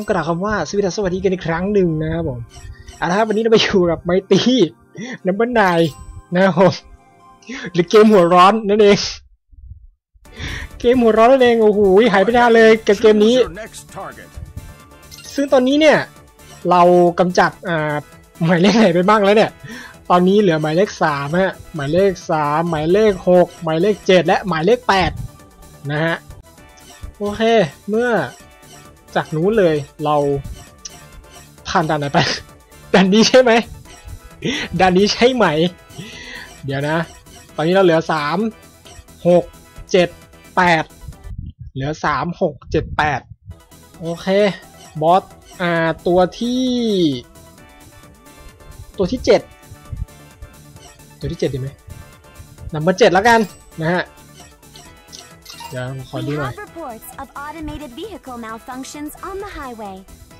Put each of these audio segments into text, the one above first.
ต้องกล่าวคำว่าสวัสดีสวัสดีกันอีกครั้งหนึ่งนะครับผมเอาละครับวันนี้เราไปอยู่กับไมตี้นัมเบอร์นายนะครับผมหรือเกมหัวร้อนนั่นเอง เกมหัวร้อนนั่นเองโอ้โหหายไปนานเลยกับเกมนี้ ซึ่งตอนนี้เนี่ย เรากำจัดอ่าหมายเลขไหนไปบ้างแล้วเนี่ย ตอนนี้เหลือหมายเลขสามฮะหมายเลขสามหมายเลขหกหมายเลขเจ็ดและหมายเลขแปดนะฮะโอเค เมื่อ จากนู้นเลยเราผ่านด่านไหนไปด่านนี้ใช่ไหมด่านนี้ใช่ไหม เดี๋ยวนะ ตอนนี้เราเหลือสามหกเจ็ดแปดเหลือสามหกเจ็ดแปดโอเคบอสอ่าตัวที่ ตัวที่เจ็ดตัวที่เจ็ดดีไหมนัมเบอร์เจ็ดแล้วกันนะฮะ เดี๋ยวขอดูหน่อย reports of automated vehicle malfunctions on the highway.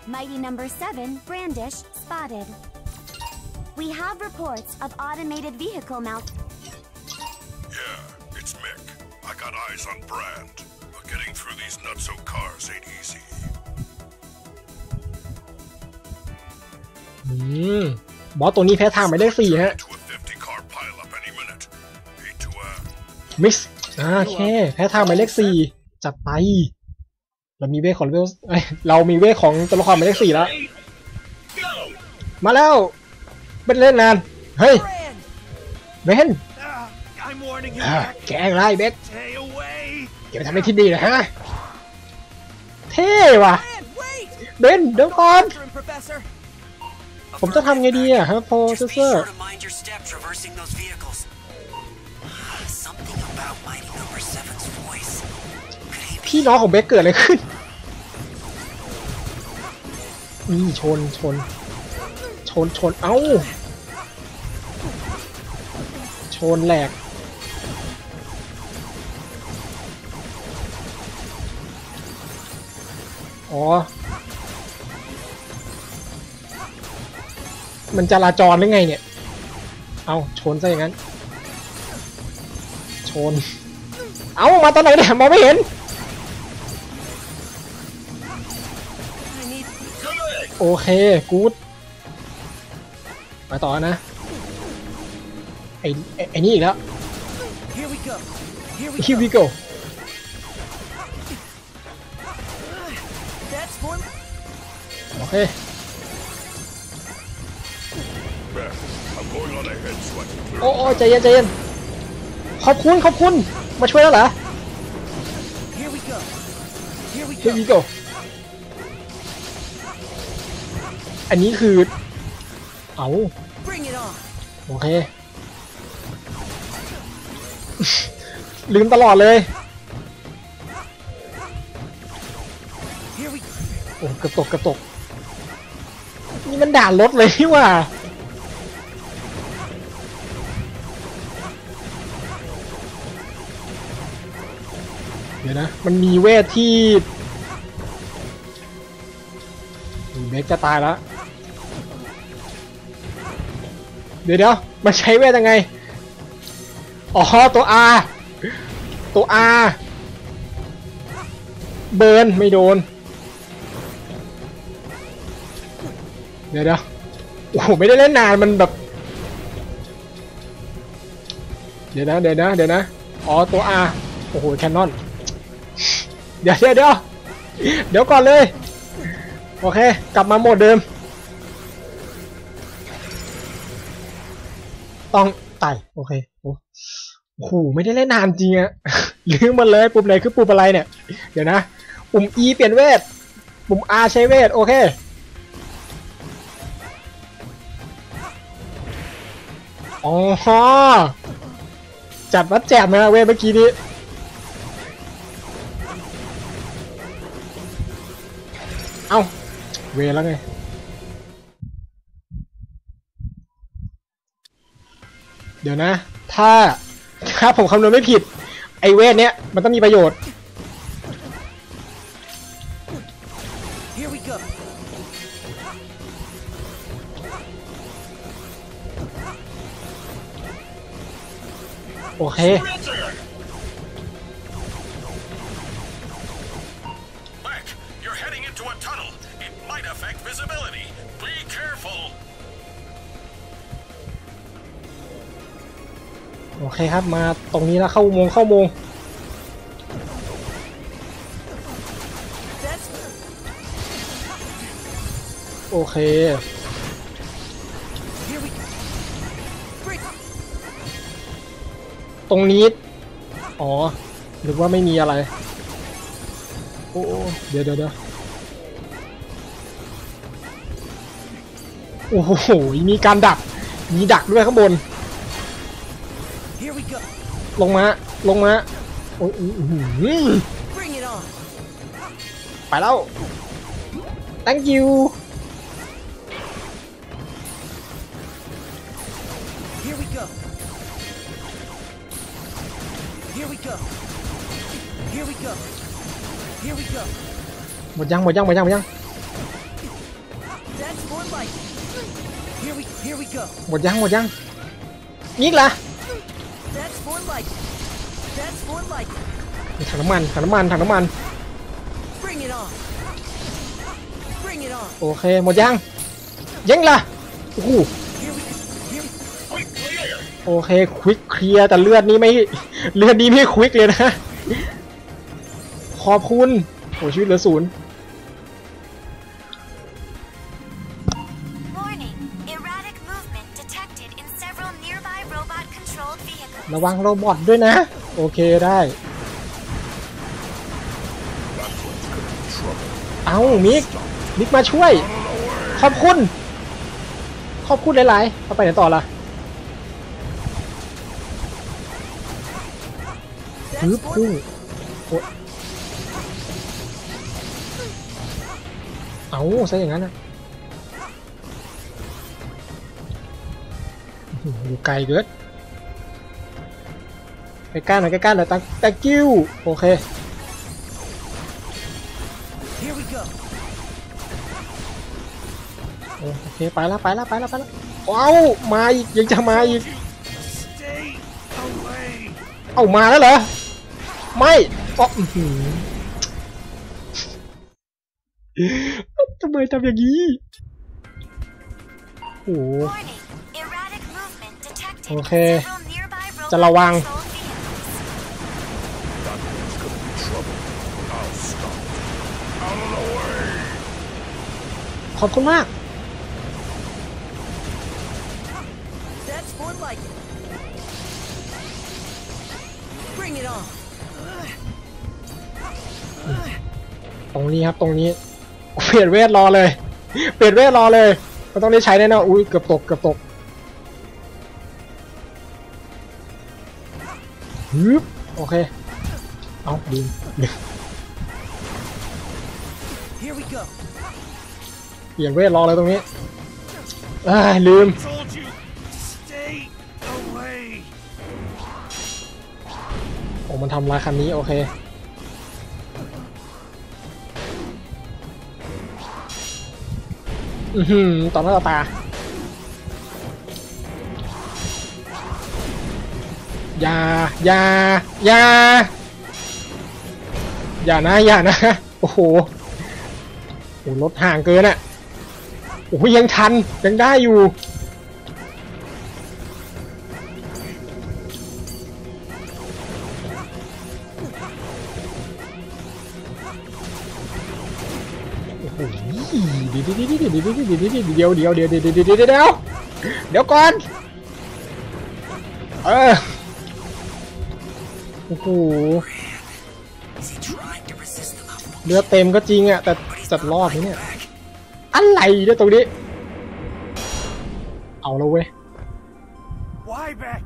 Mighty number 7, Brandish, spotted. We have reports of automated vehicle mal- Yeah, it's Mick. I got eyes on Brand. But getting through these nutso cars ain't easy. อืม บอสตัวนี้แพ้ทางหมายเลขสี่ฮะ To a 50 car pileup any minute. Hate to uh มิกซ์อ่าโอเค แพ้ทางหมายเลขสี่ จัดไป เรามีเวทของเลเวลเรามีเวทของตัวละครหมายเลขสี่แล้ว มาแล้วเป็นเล่นนาน เฮ้ยเบนแกงไรเบนเก็บไปทำในที่ดีนะฮะ เท่ว่ะเบนเดี๋ยวก่อนผมจะทำไงดีอะฮะโปรเซ Just สเซอร์ พี่น้องของเบคเกิดอะไรขึ้น นี่ชนชน ชนชน เอ้า ชนแหลก อ๋อ มันจราจรหรือไงเนี่ย เอาชนซะอย่างนั้น ชน เอามาตอนไหนเนี่ยมองไม่เห็น โอเค กูดมาต่อนะไอ้ไอ้ไอ้นี่อีกแล้ว Here we go. Here we here go. we go That's for โอเค Beth, I'm going on ahead so I can clear โอ้โอ้ใจเย็นใจเย็นขอบคุณ ขอบคุณ มาช่วยแล้วเหรอ Here we go. Here we here go. อันนี้คือ เอา Bring it on. โอเค ลืมตลอดเลย Here we go. โอ้กระตกกระตก นี่มันด่านรถเลยที่ว่าเดี๋ยวนะ มันมีเวทที่เบคจะตายแล้ว เดี๋ยวเดี๋ยวมันใช้เวทยังไง อ๋อ ตัว R ตัว R เบิร์นไม่โดน เดี๋ยวเดี๋ยวโอ้โหไม่ได้เล่นนานมันแบบ เดี๋ยวนะเดี๋ยวนะเดี๋ยวนะ อ๋อตัว R โอ้โหแคนนอน เดี๋ยวเดี๋ยวเดี๋ยวเดี๋ยวก่อนเลย โอเค กลับมาโหมดเดิม ต้องไต่โอเคโอ้โหไม่ได้เล่นนานจริงอะลืมมันเลยปุ่มไหนคือปุ่มอะไรเนี่ย เดี๋ยวนะ ปุ่ม E เปลี่ยนเวท ปุ่ม R ใช้เวท โอเค อ๋อ จัดวัดแจมนะเว้ยเมื่อกี้นี้เอ้าเวแล้วไง เดี๋ยวนะ ถ้าถ้าผมคำนวณไม่ผิด ไอเวทเนี้ยมันต้องมีประโยชน์ Here we go. โอเค คครับ มาตรงนี้แล้วเข้าโมงเข้าโมงโอเคตรงนี้ อ๋อ หรือว่าไม่มีอะไร โอ้โอ้เดี๋ยวเดี๋ยวเดี๋ยวโอ้โห มีการดัก มีดักด้วยข้างบน ลงมา ลงมา โอ้ยอื้อหือ Bring it on. ไปแล้ว thank you Here we go. Here we go. Here we go. Here we go. หมดยังหมดยังหมดยังหมดยัง That's more like. Here we here we go. หมดยังหมดยังยิกละ ถังน้ำมันถังน้ำมันถังน้ำมัน Bring it on. Bring it on. โอเคหมดยังยังละโอ้โห Here we here we Quick clear. โอเคควิกเคลียร์แต่เลือดนี้ไม่เลือดนี้ไม่ควิกเลยนะขอบคุณโอ้ชีวิตเหลือศูนย์ ระวังโรบอทด้วยนะ โอเคได้ เอามิก มิกมาช่วย ขอบคุณ ขอบคุณหลายๆเอาไปไหนต่อล่ะฮึบพุ่งโอ๊ยเอาซะอย่างนั้นนะอยู่ไกลเกิน ใกล้ๆหน่อยใกล้ๆหน่อยตังตังกิ้วโอเค Here we go. โอโอเคไปแล้วไปแล้วไปแล้วไปแล้วว้าวมาอีกยังจะมาอีก Stay away. เอามาแล้วเหรอไม่อ๋ออื้อหือทำไมทำอย่างนี้โอ้โห Warning. Erratic movement detected Okay. in several nearby จะระวัง ขอบคุณมาก That's more like. Bring it on. ตรงนี้ครับตรงนี้ เปลี่ยนเวทรอเลย เปลี่ยนเวทรอเลย มันต้องได้ใช้แน่นอนอุ้ยเกือบตกเกือบตกฮึบโอเค เอาดีม Here ลี่ยนเวทรอเลยตรงนี้อ้าลืมโอ้มันทำลายคันนี้โอเคอือหือต่อหน้าต่อตา ยา ยา ยา อย่านะ อย่านะ โอ้โหโอ้รถห่างเกินอะ โอ้โหยังทัน ยังได้อยู่โอ้โหเดี๋ยวเดี๋ยวเดี๋ยวเดี๋ยวเดี๋ยวเดี๋ยวเดี๋ยวเดี๋ยวเดี๋ยวเดี๋ยวเดี๋ยวเดี๋ยวเดี๋ยวเดี๋ยวก่อน เออ โอ้โหเรือเต็มก็จริงอะแต่จะ not รอดไหมเนี่ย อะไรเนี่ยตรงนี้ เอาแล้วเว้ย Why back?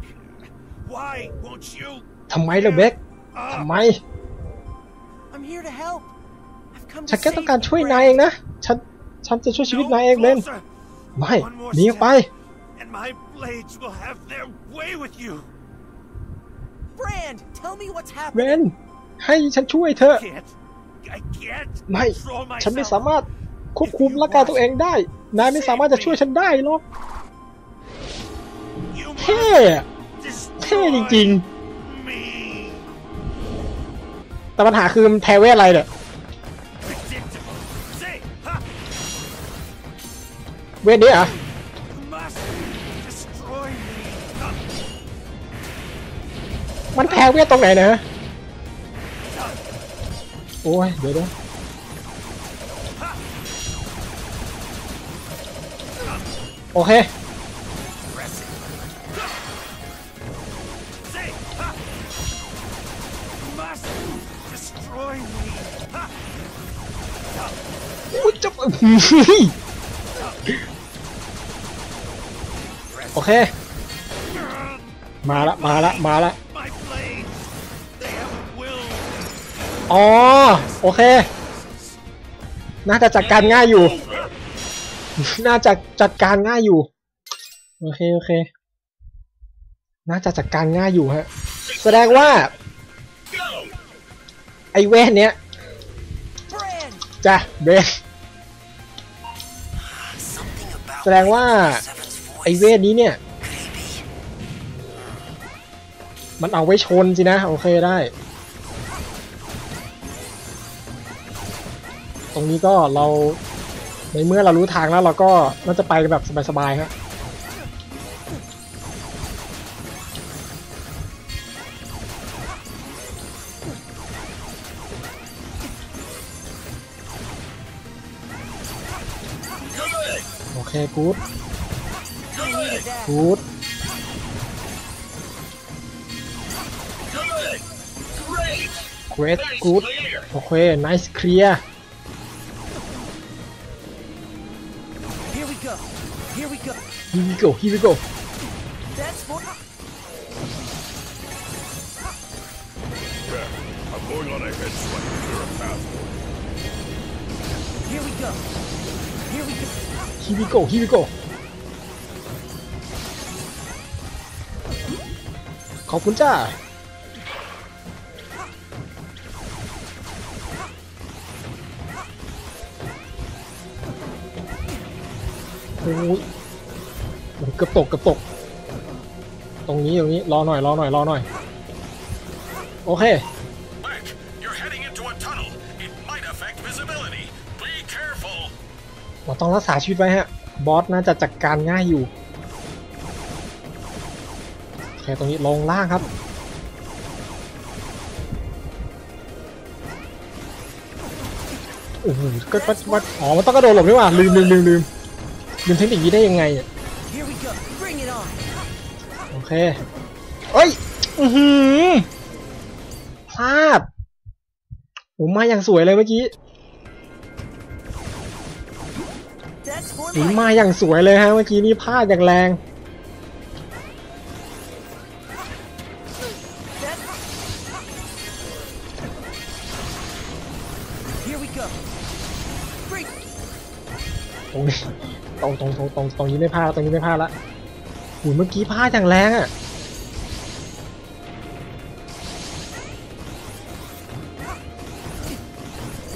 Why won't you? ทำไมล่ะเบคทำไม I'm here to help. I've come ฉัน to แค่ save ต้องการ you, ช่วย Brand. นายเองนะ ฉัน ฉันจะช่วยชีวิตนายเองเบน closer, ไม่หนีออกไป and my blades will have their way with you. Brand, tell me what's เบ happening. นให้ฉันช่วยเธอ Can't. I can't ไม่ control ฉันไม่ myself. สามารถ ควบคุมร่างกายตัวเองได้ นายไม่สามารถจะช่วยฉันได้หรอกเท่เท่จริงๆ แต่ปัญหาคือมันแทเวอะไรเนี่ยเวทนี้เหรอะมันแพ้เวทตรงไหนนะโอ้ย เดี๋ยวเดี๋ยว โอเค อุ้ยจะโอเค มาละ มาละ มาละ อ๋อ โอเค น่าจะจัดการง่ายอยู่ น่าจะจัดการง่ายอยู่ โอเคโอเค น่าจะจัดการง่ายอยู่ฮะ แสดงว่า ไอเวทเนี้ยจ้ะเบสแสดงว่า ไอเวทนี้เนี่ย มันเอาไว้ชนสินะ โอเคได้ ตรงนี้ก็เรา ในเมื่อเรารู้ทางแล้วเราก็น่าจะไปแบบสบายๆครับโอเคกู๊ดกู๊ดเกรดกู๊ดโอเค nice clear Here here we go here we go That's for. Red, I'm going on ahead so I can clear a path for you. Here we go. Here we go. here we go here we go ขอบคุณจ้า โอ้ยโอ้โหเ กือบตกเกือบตก ตรงนี้ตรงนี้รอหน่อยรอหน่อยรอหน่อย โอเค Mac, you're heading into a tunnel. It might affect visibility. Be careful. เราต้องรักษาชีวิตไว้ฮะ บอสน่าจะจัดการง่ายอยู่โอเคตรงนี้ลงล่างครับโอ้โหก็วัดวัดอ๋อ มันต้องกระโดดหลบนี่หว่าลืมลืมลืมลืมลืมเทคนิคนี้ได้ยังไงเนี่ย โอเคเอ้ย อือหือพลาดผมมาอย่างสวยเลยเมื่อกี้ That's for หนี life. มาอย่างสวยเลยฮะเมื่อกี้นี่พลาดอย่างแรง That. Here we go. Bring. ตรงนี้ตรงตรงตรงตรงตรงนี้ไม่พลาดตรงนี้ไม่พลาดละ หูยเมื่อกี้พลาดอย่างแรงอะ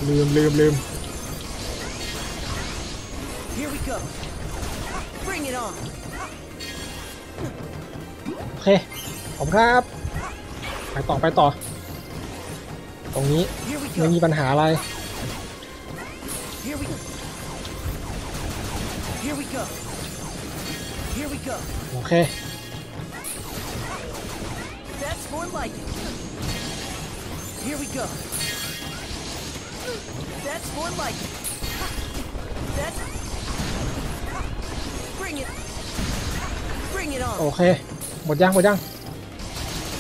ลืมลืมลืม Here we go. Bring it on. โอเคขอบคุณครับ ไปต่อไปต่อ ตรงนี้ Here we ไม่ go. มีปัญหาอะไร Here we go. Here we go. Here we go. โอเค That's more like it. Here we go. That's more like it. That's. Bring it. Bring it โอ on. เค หมดยัง หมดยัง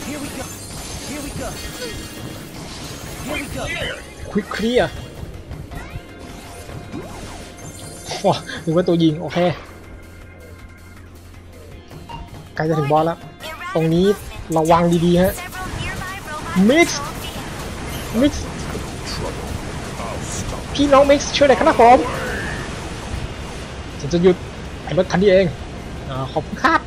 Here we go. Here we go. Here we go. Quick clear ว้านึกว่าตัวยิง โอเคใกล้จะถึงบอสแล้ว ตรงนี้ระวังดีๆฮะ มิกซ์ มิกซ์ พี่น้องมิกซ์ช่วยหน่อยครับผมฉันจะหยุดไอ้รถคันนี้เองอขอบคุณครับ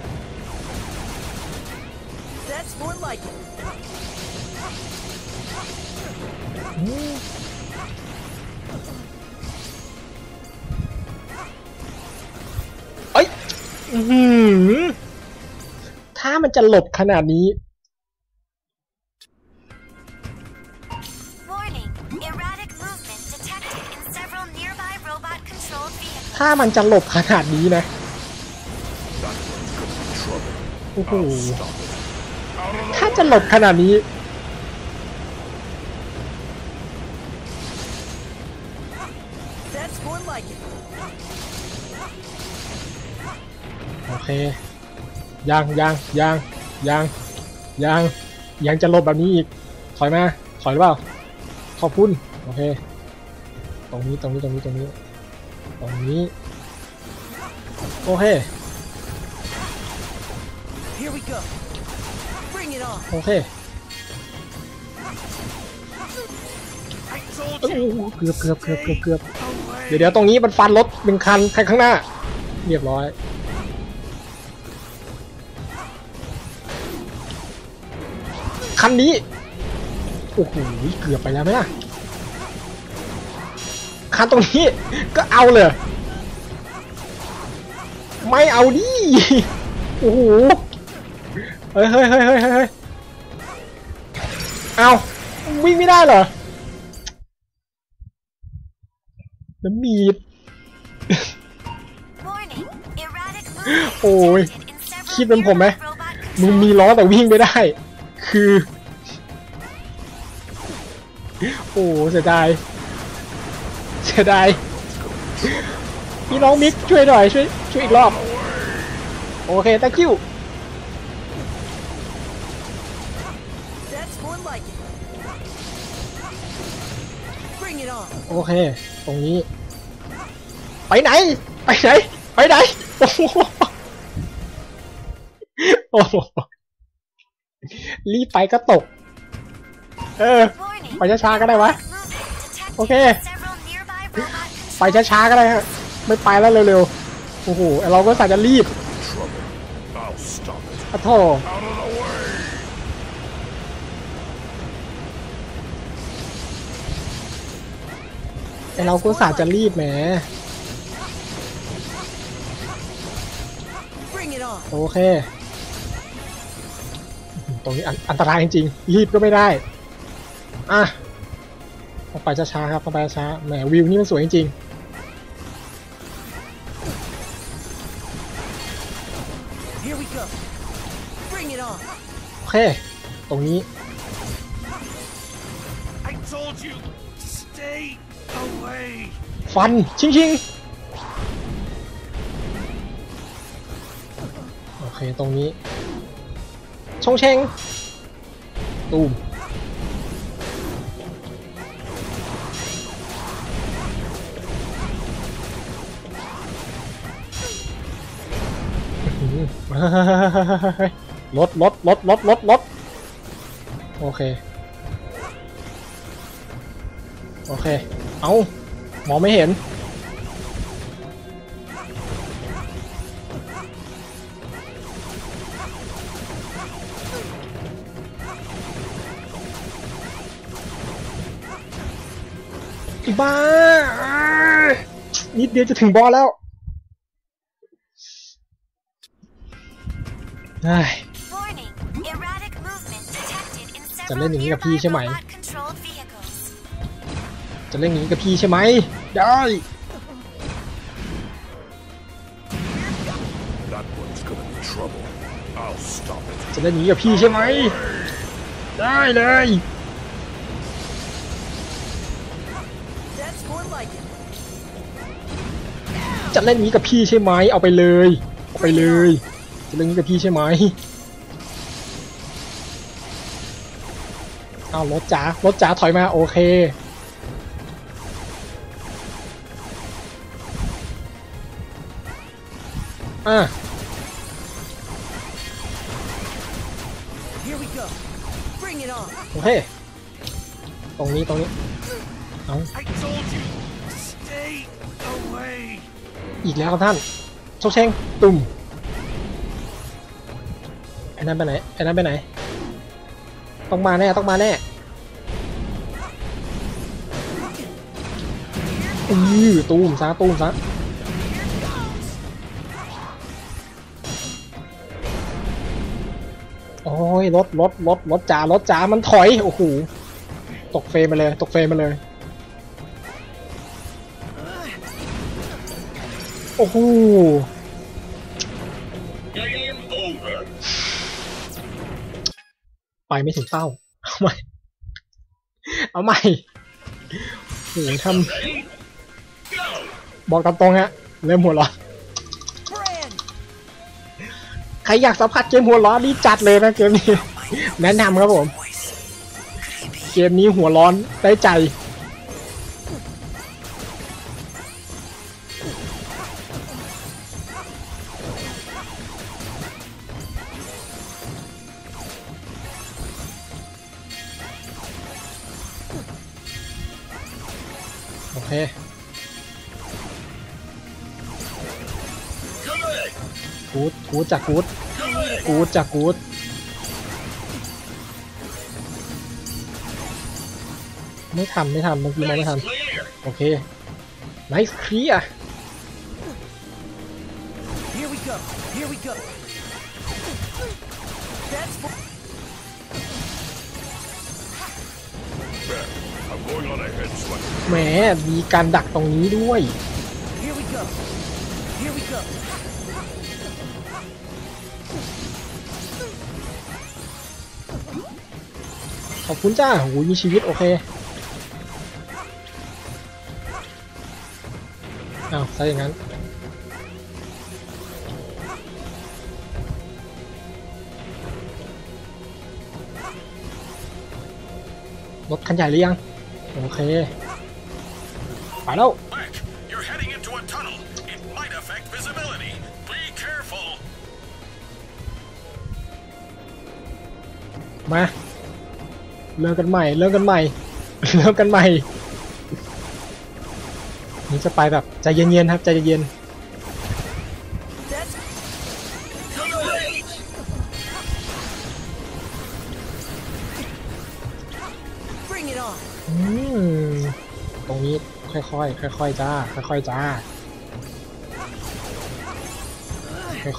จะหลบขนาดนี้ Warning. Erratic movement detected in several nearby robot-controlled vehicles. ถ้ามันจะหลบขนาดนี้นะ โอ้โห ถ้าจะหลบขนาดนี้ That's more like it. โอเค ยังยังยังยังยังยังจะหลบแบบนี้อีก ถอยมาถอยหรือเปล่า ขอบคุณ โอเค ตรงนี้ตรงนี้ตรงนี้ตรงนี้ ตรงนี้ โอเค Here we go. Bring it on. โอเค I told เอ้ย you. เกือบเกือบเกือบเกือบเกือบ Away. เดี๋ยวเดี๋ยวตรงนี้มันฟันรถหนึ่งคันคันข้างหน้า เรียบร้อย คันนี้ โอ้โห เกือบไปแล้วไหมล่ะ คันตรงนี้ ก็เอาเลย ไม่เอาดิ โอ้โห เฮ้ยเฮ้ยเฮ้ยเฮ้ยเฮ้ยเอาวิ่งไม่ได้เหรอน้ำมีด Warning. Erratic movement โอ้ย detected in several คิดเป็นผมไหม nearby robot มึงมี control ล้อแต่วิ่งไม่ได้ คือ โอ้เสียดายเสียดายพี่น้องมิกช่วยหน่อยช่วยช่วยอีกรอบ โอเค thank you That's more like it. Bring it on. โอเค ตรงนี้ ไปไหน ไปไหน ไปไหน โอ้โหโอ้โห รีบไปก็ตก เออ Warning. ไปช้าๆก็ได้วะ Movement detected โอเค in several nearby robot ไป control ช้าๆก็ได้ฮะ ไม่ไปแล้วเร็วๆ โอ้โหไอ้เราก็สายจะรีบ Trouble. I'll stop it. อะโถ Out of the way. ไอ้เราก็สายจะรีบแหม Bring it on. โอเค ตรงนี้อันอันตรายจริงๆรีบก็ไม่ได้ อะต้องไปช้าๆครับต้องไปช้าๆแหมวิวนี่มันสวยจริง Here we go. Bring it on. ๆโอเค ตรงนี้ I told you. Stay away. ฟัน ชิงชิงโอเค ตรงนี้ ชงเชงตูมรถรถรถรถรถรถโอเค โอเค เอามองไม่เห็น บ้า นิดเดียวจะถึงบอลแล้วเฮ้ย Warning. Erratic movement detected in จะเล่น several อย่างนี้กับพี่ nearby ใช่ไหม robot controlled vehicles. จะเล่นอย่างนี้กับพี่ใช่ไหม ได้ That one's gonna be trouble. I'll stop it. จะเล่นอย่างนี้กับพี่ใช่ไหม ได้เลย จะเล่นอย่างนี้กับพี่ใช่ไหมเอาไปเลยเอาไปเลย จะเล่นอย่างนี้กับพี่ใช่ไหมเอารถจ๋ารถจ๋าถอยมาโอเคอะ Here we go. Bring it on. โอเคตรงนี้ตรงนี้ อีกแล้วครับท่านโชคเชงตุ่มไอ้นั่นไปไหนไอ้นั่นไปไหน ต้องมาแน่ต้องมาแน่อือตูมซะตูมซะโอ้ยรถรถรถรถจ๋ารถจ๋ามันถอยโอ้โหตกเฟรมไปเลย ตกเฟรมไปเลย อ้โหไปไม่ถึงเป้า เอาใหม่ เอาใหม่โอ้โหทำบอกตามตรงฮะ เริ่มหัวร้อนใครอยากสัมผัสเกมหัวร้อนรีบจัดเลยนะเกมนี้ แนะนำครับผม เกมนี้หัวร้อนได้ใจ จากกูดกูดจากกูดไม่ทำไม่ทำนเมื่อกี้มันไม่ทำโอเคไนส์เคลียแหมมีการดักตรงนี้ด้วย Here we go. Here we go. อบคุณจ้าโหมีชีวิตโอเคอ้าวซะอย่างนั้นรถคันใหญ่หรือยัง โอเค ไปแล้ว Back. You're heading into a tunnel. It might affect visibility. Be careful. มา เริ่มกันใหม่ เริ่มกันใหม่ เริ่มกันใหม่ นี่จะไปแบบใจเย็นๆครับใจเย็น That's Come in. bring it on! ๆอืมตรงนี้ค่อยๆค่อยๆจ้า ค่อยๆจ้า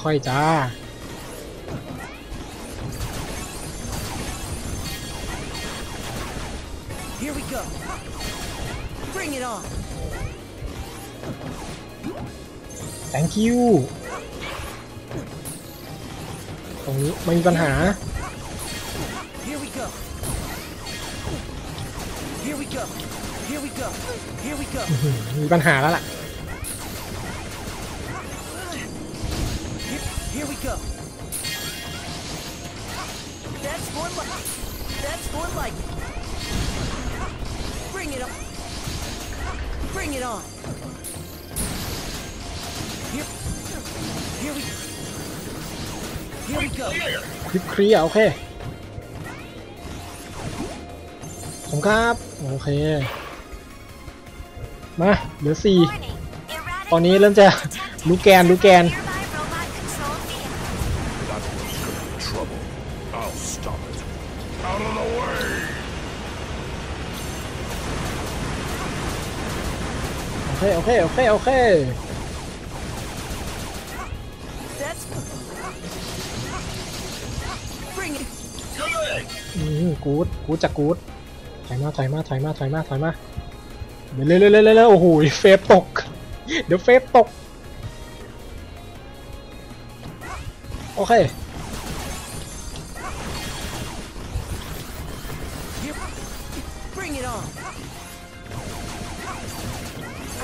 ค่อยๆจ้า thank you ตรงนี้ไม่มีปัญหา Here we go! Here we go! Here we go! Here we go! อืมมีปัญหาแล้วล่ะ Here, here we go! That's more like That's more like it. Bring it on! Bring it on! คลิปเคลียร์โอเคผมครับ โอเค มาเหลือสี่ตอนนี้เริ่มจะรู้แกนรู้แกนโอเค โอเค โอเค โอเค กูดกูดจากกูดถอยมาถอยมาถอยมาถอยมาถอยมาเดี๋ยวเร็วเร็วเร็วเร็วเร็วโอ้โหเฟฟตก เดี๋ยวเฟฟตก โอเค Here, bring it on!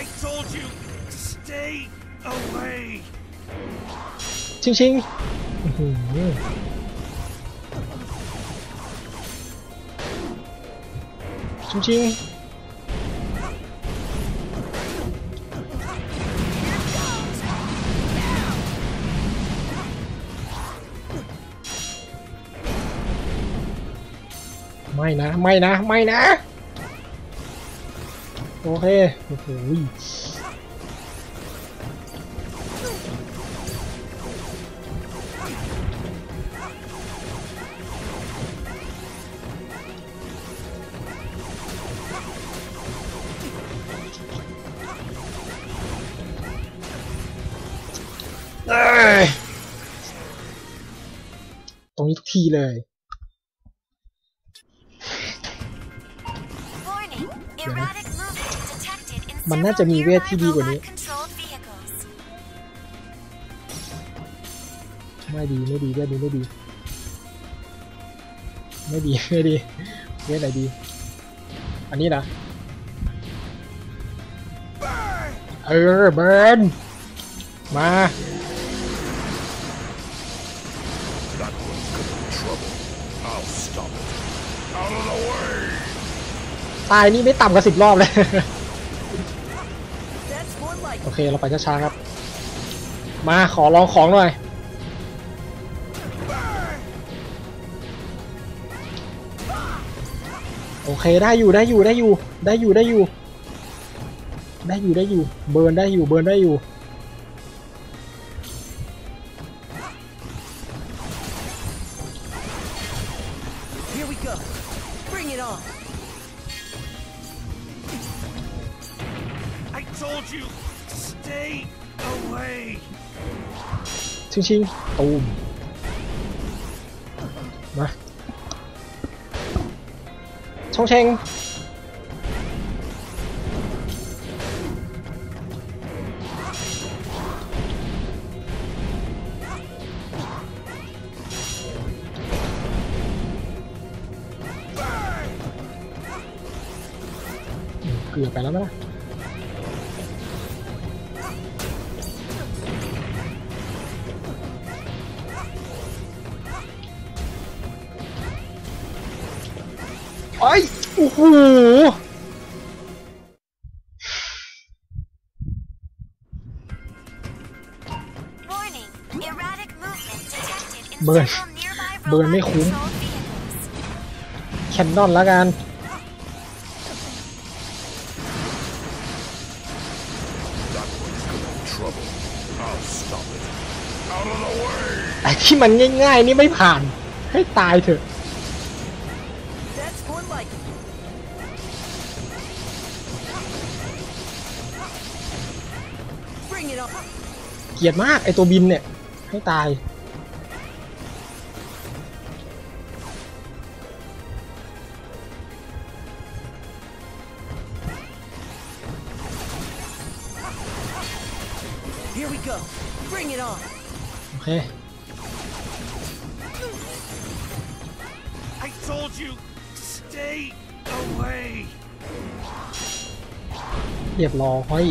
I told you, stay away. ชิงชิง อื้อหือชิงชิงไม่นะ ไม่นะ ไม่นะ โอเค โอ้โห เลย Warning. Erratic movement detected in มันน่าจะมี several เวทที่ดีกว่านี้ nearby robot controlled vehicles. ไม่ดีไม่ดีเรื่องนี้ไม่ดี ไม่ดีไม่ดีเรื่องไหนดี อันนี้นะเออเบิร์นมา ตายนี่ไม่ต่ำกว่าสิบรอบเลย That's more like โอเคเราไปช้าๆครับ มาขอลองของหน่อย โอเคได้อยู่ได้อยู่ได้อยู่ได้อยู่ได้อยู่ ได้อยู่ได้อยู่ เบิร์นได้อยู่เบิร์นได้อยู่ ชิงชิงตูมมาช่องเชงอืมเกือบไปแล้วนะ เบิร์นเบิร์นไม่คุ้มแคนนอนละกันไอ้ที่มันง่ายๆนี่ไม่ผ่าน ให้ตายเถอะเกลียดมากไอตัวบินเนี่ย ให้ตาย Here we go. Bring it on. โอเค I told you, stay away. เรียบร้อย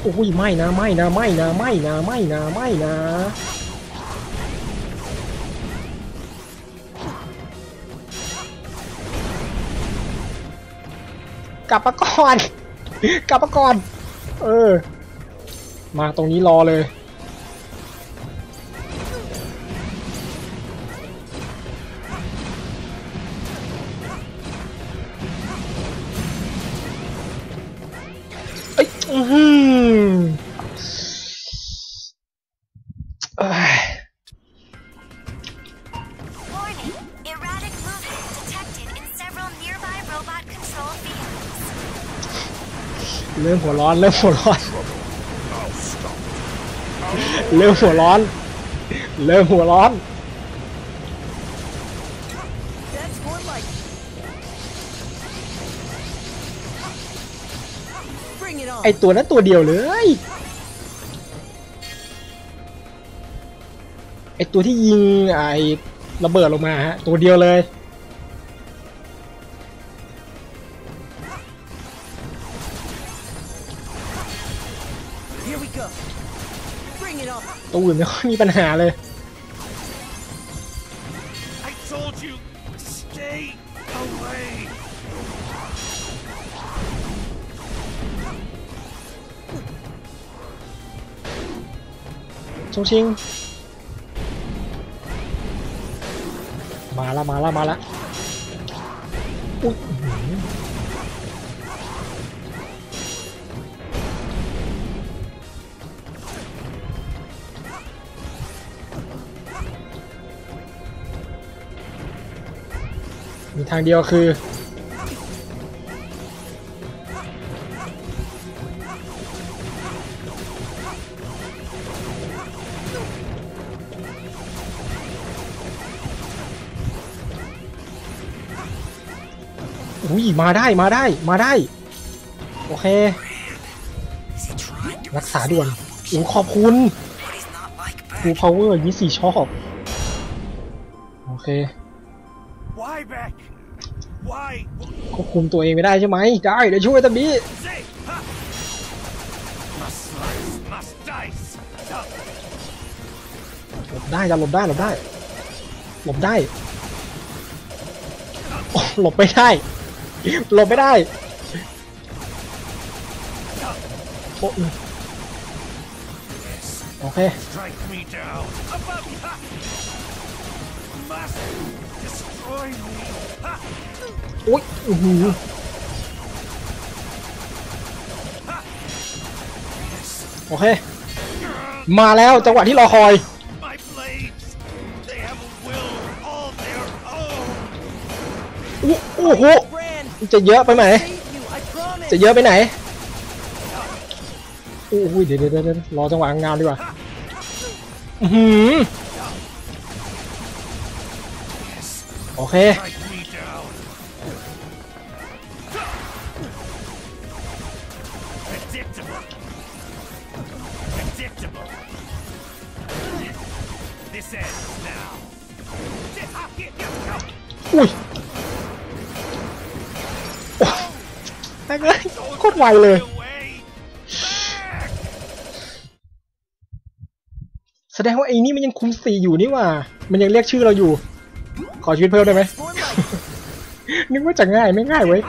โอ้ยไม่นะไม่นะไม่นะไม่นะไม่นะไม่นะ ลับมาก่อน กลับมาก่อน เออ มาตรงนี้รอเลย อนเริ่มหัวร้อน เริ่มหัวร้อน เริ่มหัวร้อน ไอตัวนั้นตัวเดียวเลย ไอตัวที่ยิงไอระเบิดลงมาฮะ ตัวเดียวเลย ตัวอื่นไม่ค่อยมีปัญหาเลย I told you, stay away. ชงชิงมาละมาละมาละอุ๊ย ทางเดียวคือ อุ้ยมาได้มาได้มาได้ โอเค รักษาด่วนโอ้ขอบคุณ but he's not like ฟูพาวเวอร์ยี่สี่ชอบ โอเค ควบคุมตัวเองไม่ได้ใช่ไหมได้เดี๋ยวช่วยตะบี้หลบได้จะหลบได้หลบได้หลบได้หลบไม่ได้หลบไม่ได้โอ้โอเค อุ้ยอื้อหือโอเค มาแล้วจังหวะที่รอคอย โอ้โห จะเยอะไปไหม save you. I promise. จะเยอะไปไหน โอ้ยเดี๋ยวเดี๋ยวเดี๋ยวรอจังหวะงานดีกว่า อือหือ โอเค ตรไวเลย แสดงว่าไอ้นี่มันยังคุมสีอยู่นี่ว่า มันยังเรียกชื่อเราอยู่ ขอชีวิตเพิ่มได้ไหม นึกว่าจะง่ายไม่ง่ายเว้ย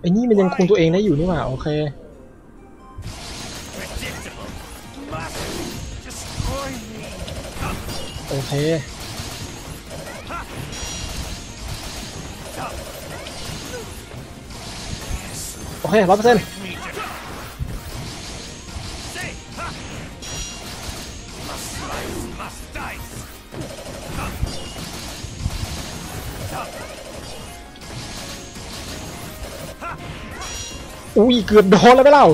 ไอ้นี่มันยังคุมตัวเองได้อยู่นี่ว่าโอเคโอเค โอเคร้อยเปอร์เซ็นต์อุ้ยเกือบโดนแล้วไปเล่า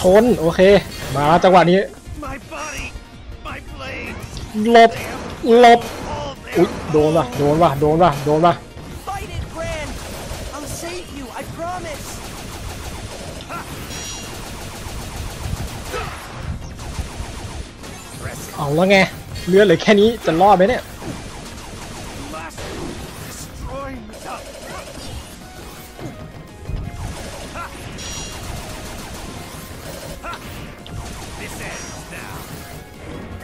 ชน โอเค มาจังหวะนี้หลบหลบอุ้ยโดนว่ะ โดนว่ะ โดนว่ะ โดนว่ะ เอาแล้วไงเลือดเหลือแค่นี้จะรอดไหมเนี่ย Must destroy me. This ends now.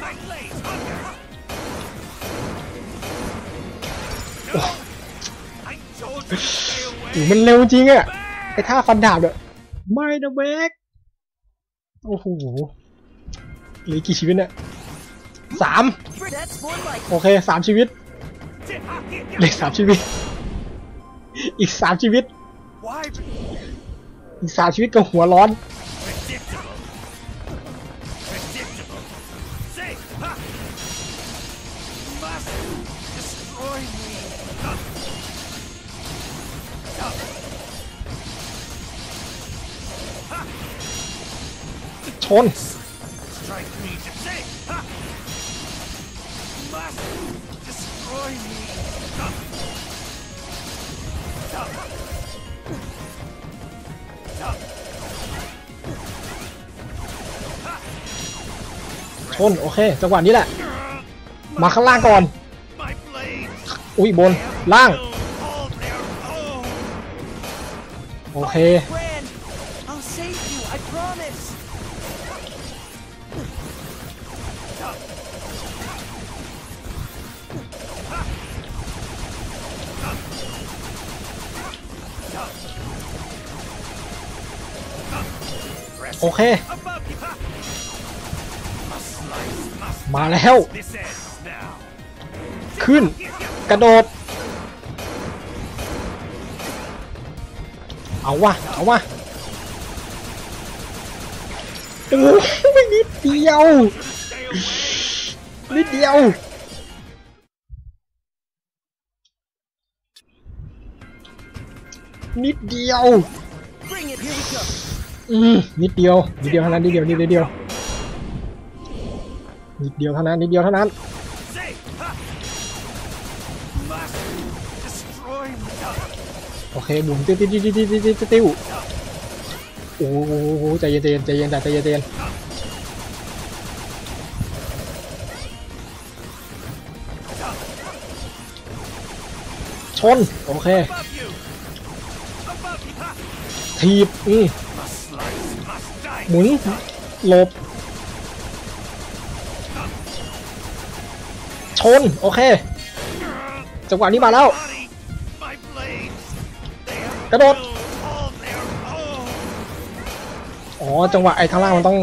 My blades hunger. No! I told you to stay โอ้ away. มันเร็วจริงอะไอท่าฟันดาบเนี่ยไม่นะเบกโอ้โหเหลือกี่ชีวิตเนี่ย สามโอเคสามชีวิตเหลือสามชีวิต อีกสามชีวิต อีกสามชีวิตกับหัวร้อน Predictable. Predictable. ชนโอเคจังหวะนี้แหละ มาข้างล่างก่อน อุ้ยบนล่าง โอเค ระโดด เอาวะเอาวะโอ้ยนิดเดียว นิดเดียวนิดเดียว อืม นิดเดียว นิดเดียวเท่านั้น นิดเดียว นิดเดียว นิดเดียวเท่านั้น นิดเดียวเท่านั้น โอเคหมุนติ้วติ้วติ้วติ้วติ้วติ้วติ้วโอ้โหใจเย็นใจเย็นใจเย็นใจเย็นใจเย็นชน โอเค Above you. Above you. Ha. ถีบอืมหมุนหลบ ชน โอเค จังหวะนี้มาแล้ว กระโดด อ๋อ จังหวะไอ้ข้างล่างมันต้อง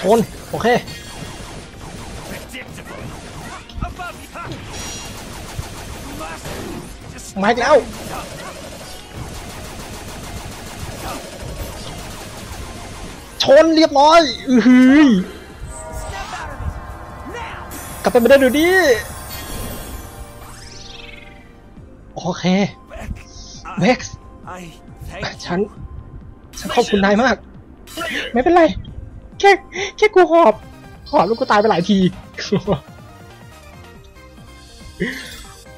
ชน โอเค มาอีกแล้ว ชนเรียบร้อย อือหื กลับไปไม่ได้ดูดิโอเคเว็กซ์ฉัน ฉันขอบคุณนายมาก ไม่เป็นไร แค่แค่กูหอบหอบลูกกูตายไปหลายที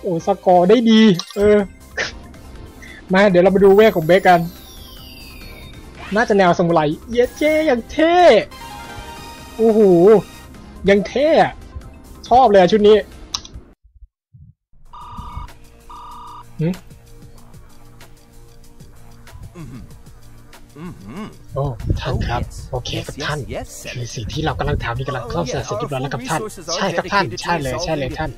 โอ้สกอร์ได้ดี เออ มาเดี๋ยวเรามาดูเวกของเบคกัน น่าจะแนวสมุไรเยเจอย่างเท่ โอ้โห ยังเท่อะ ชอบเลยอะชุดนี้หึโอ้ท่านครับ โอเคครับท่านคือสิ่งที่เรากำลังทำนี่กำลังเข้าเสร็จเสร็จเรียบร้อยแล้วครับท่าน ใช่ครับท่าน ใช่เลย ใช่เลยท่าน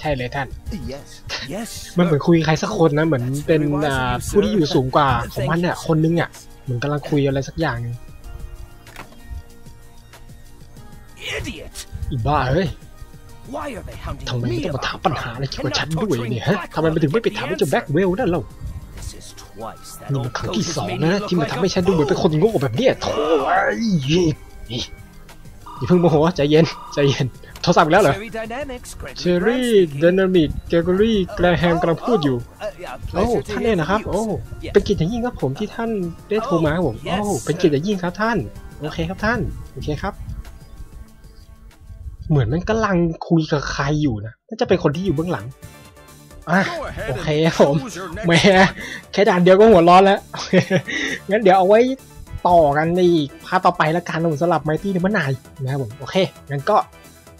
ใช่เลยท่าน Yes. Yes. มันเหมือนคุยใครสักคนนะ เหมือนเป็นอ่าผู้ที่อยู่สูงกว่าของมันเนี่ยคนนึงอะ เหมือนกำลังคุยอะไรสักอย่างหนึง Idiot. อีบ้าเอ้ย ทำไม me ต้องมา about ถามปัญหา blood อะไรเกี่ยวกับ and ฉัน not ด้วย torturing เนี่ยฮะ Black ทำไมมันถึงไม่ไป Hawk ถาม with ไอ้ the เจ้าแบ็ค answers? เวลนั่นเล่า This is twice that นี่ old มันครั้ง goat ที่ has สอง made นะ me look ที่มัน like ทำ a ให้ฉันดูเหมือนเป็นคนโง่แบบเนี้ยโถ่ไอ้นี่อย่าเพิ่งโมโหใจเย็นใจเย็นโทรศัพท์อีกแล้วเหรอ Cherry Dynamics, Gregory เชอรี่ Grant เดนนามิดเกเกอรี่แกรแฮมกำลังพูดอยู่ Oh, uh, yeah, โอ้ pleasure to ท่าน hear เอง from นะครับ you, โอ้ sir. เป็นเกียรติอย่างยิ่งครับผมที่ท่านได้โทรมาครับผม yes, โอ้เป็นเกียรติอย่างยิ่งครับท่าน โอเคครับท่าน โอเคครับ เหมือนมันกำลังคุยกับใครอยู่นะน่าจะเป็นคนที่อยู่เบื้องหลังอะโอเคครับผมแหมแค่ด่านเดียวก็หัวร้อนแล้วโอเคงั้นเดี๋ยวเอาไว้ต่อกันในอีก part ต่อไปแล้วกันนะผมสำหรับ Mighty Number Nine นะครับผมโอเคงั้นก็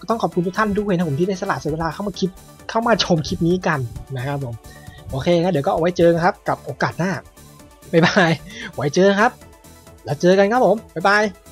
ก็ต้องขอบคุณทุกท่านด้วยนะผมที่ได้สละเสียเวลาเข้ามาคลิปเข้ามาชมคลิปนี้กันนะครับผมโอเคงั้นเดี๋ยวก็เอาไว้เจอกันครับ กับโอกาสหน้าบ๊ายบายไว้เจอกันครับ แล้วเจอกันครับผมบ๊ายบาย